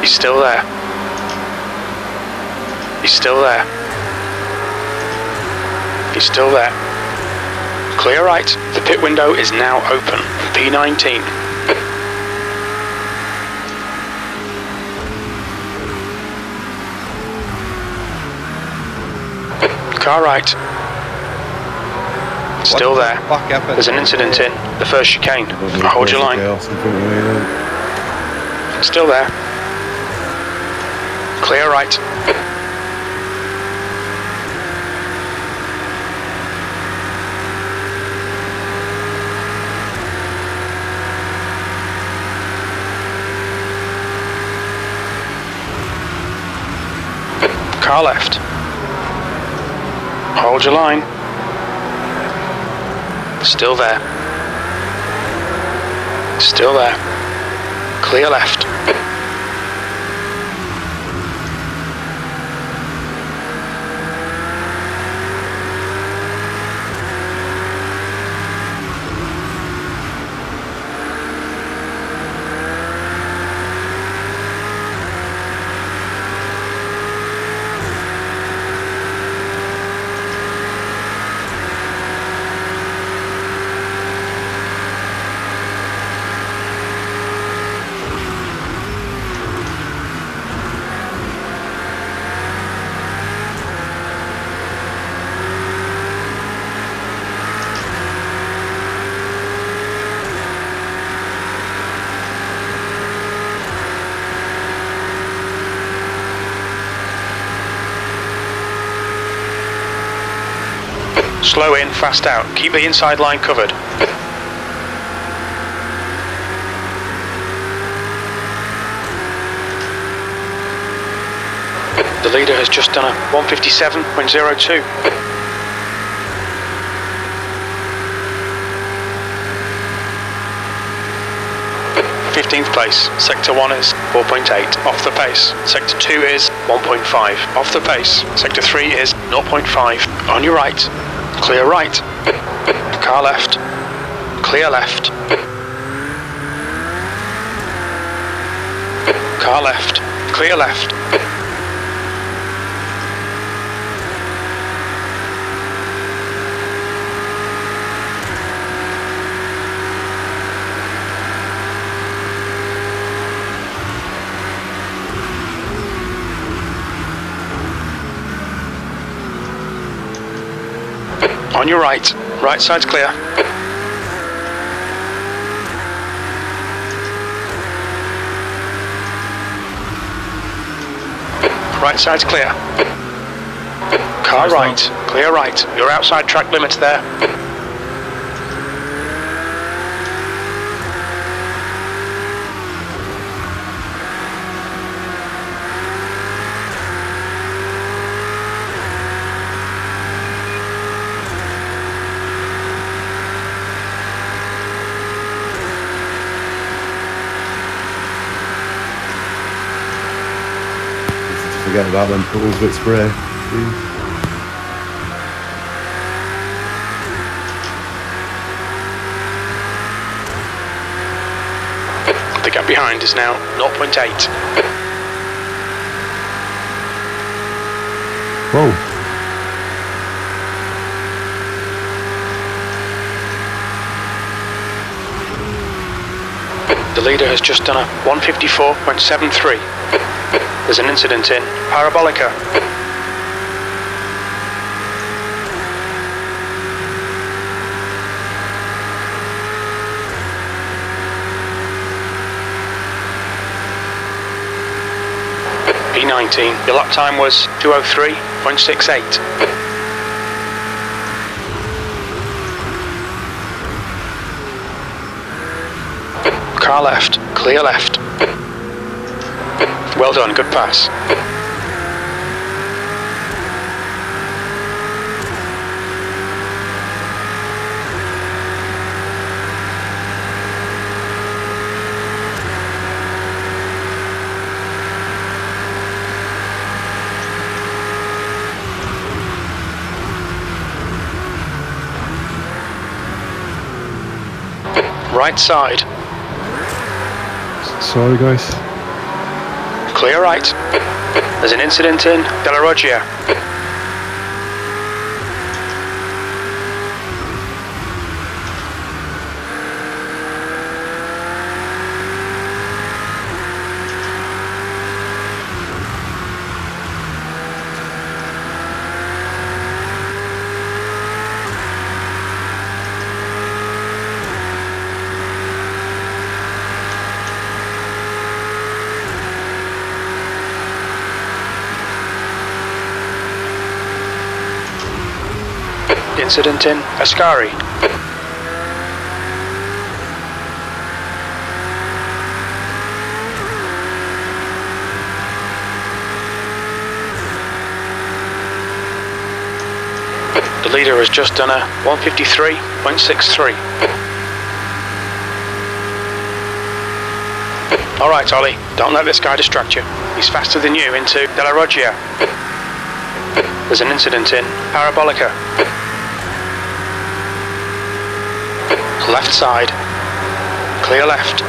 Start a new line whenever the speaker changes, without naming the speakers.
He's still there. He's still there. He's still there. Clear right. The pit window is now open. P19. Car right. Still there. There's an incident in the first chicane. Hold your line.
Chaos in front of me then.
Still there. Clear right. Car left. Hold your line. Still there. Still there. Clear left. Slow in, fast out. Keep the inside line covered. The leader has just done a 157.02. 15th place. Sector 1 is 4.8 off the pace. Sector 2 is 1.5 off the pace. Sector 3 is 0.5 on your right. Clear right. Car left. Clear left. Car left. Clear left. On your right. Right side's clear. Right side's clear. Car right. Clear right. You're outside track limits there.
Forget about them pools with spray.
The gap behind is now 0.8.
Whoa.
The leader has just done a 154.73. There's an incident in Parabolica. P19. Your lap time was 203.68. Car left, clear left. Well done, good pass. Right side,
Sorry, guys.
Clear right. There's an incident in Della Roggia. Incident in Ascari. The leader has just done a 153.63. All right, Oli, don't let this guy distract you. He's faster than you into Della Roggia. There's an incident in Parabolica. Left side. Clear left.